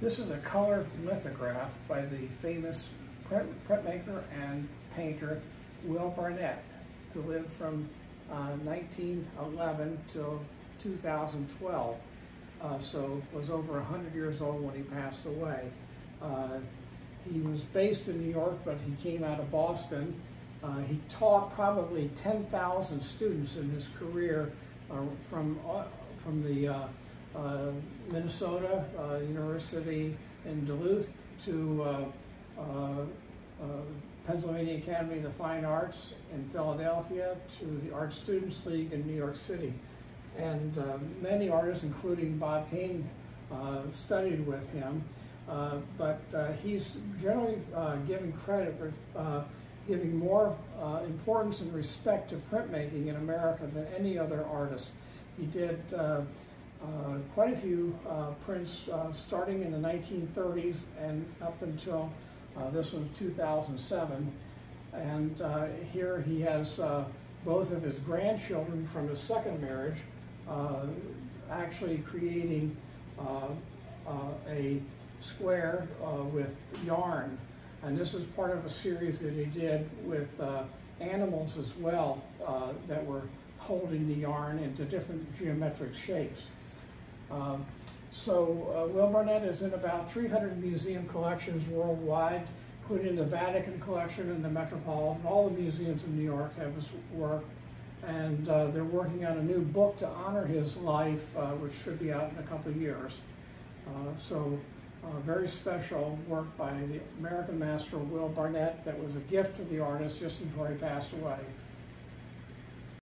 This is a color lithograph by the famous print, printmaker and painter Will Barnet, who lived from uh, 1911 till 2012. Uh, so was over 100 years old when he passed away. Uh, he was based in New York, but he came out of Boston. Uh, he taught probably 10,000 students in his career uh, from, uh, from the Uh, Minnesota uh, University in Duluth to uh, Pennsylvania Academy of the Fine Arts in Philadelphia to the Art Students League in New York City. And many artists, including Bob Kane, studied with him. Uh, but uh, he's generally uh, given credit for giving more importance and respect to printmaking in America than any other artist. He did quite a few prints starting in the 1930s and up until this was 2007. And here he has both of his grandchildren from his second marriage actually creating uh, uh, a square uh, with yarn. And this is part of a series that he did with uh, animals as well uh, that were holding the yarn into different geometric shapes. Um, so uh, Will Barnet is in about 300 museum collections worldwide, including the Vatican collection and the Metropolitan. All the museums in New York have his work. And uh, they're working on a new book to honor his life, uh, which should be out in a couple of years. so uh, very special work by the American master Will Barnet that was a gift to the artist just before he passed away.